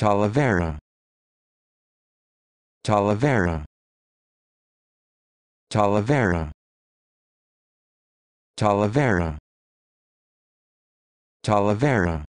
Talavera. Talavera. Talavera. Talavera. Talavera.